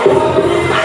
Oh,